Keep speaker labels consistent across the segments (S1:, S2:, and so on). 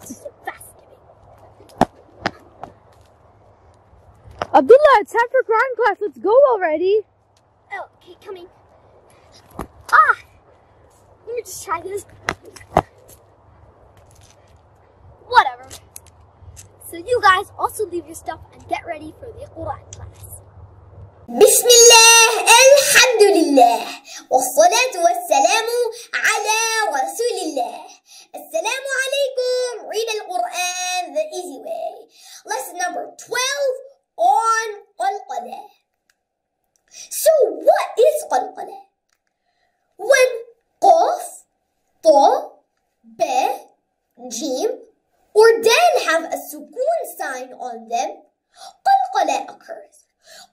S1: Fast.
S2: Abdullah, it's time for Quran class. Let's go already.
S1: Oh, okay, coming. Ah! Let me just try this. Whatever. So you guys also leave your stuff and get ready for the Quran class.
S3: Bismillah. Om, Jim, or Dal have a sukoon sign on them, qalqala occurs.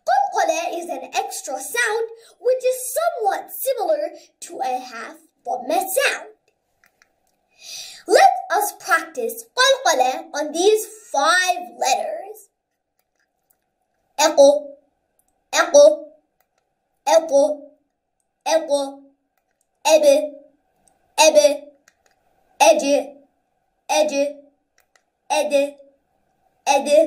S3: Qalqala is an extra sound which is somewhat similar to a half dhamma sound. Let us practice qalqala on these five letters. Echo, echo, echo, echo, ebe, ebe, edge, edge, ede, ede.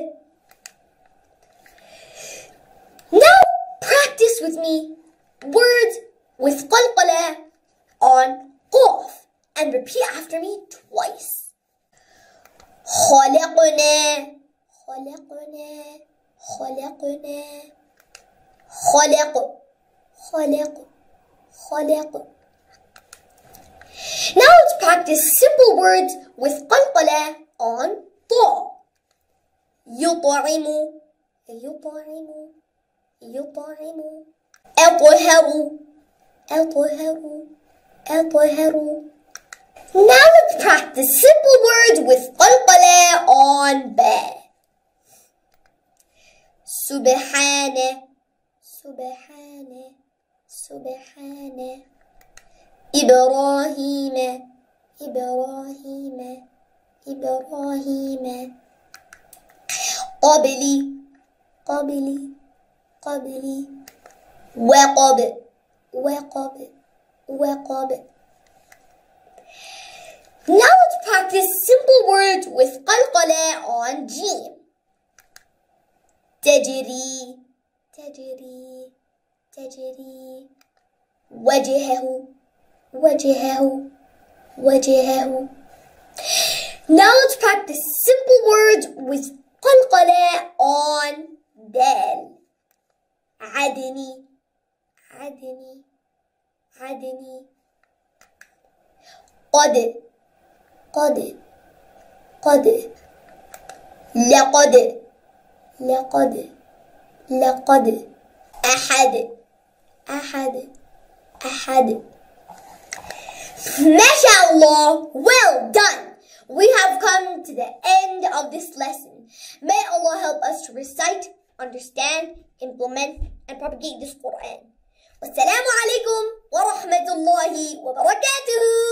S3: Now practice with me words with qalqala on qaf and repeat after me twice. خلقنا خلقنا خلقنا خلق خلق خلق Now let's practice simple words with qalqala on طا يطعم يطعم يطعم أطهر أطهر أطهر Now let's practice simple words with قلقلة on ba. سبحانه سبحانه سبحانه إبراهيم إبراهيم إبراهيم قبلي قبلي قبلي وقب وقب وقب Now let's practice simple words with قلقلة on جيم تجري تجري تجري وجهه وجهه وجهه. Now let's practice simple words with قلقلة on دال. عدني عدني عدني. قد قد قد. لقد لقد لقد. أحد أحد أحد. MashaAllah, well done. We have come to the end of this lesson. May Allah help us to recite, understand, implement, and propagate this Quran. Wassalamu alaikum wa rahmatullahi wa barakatuh.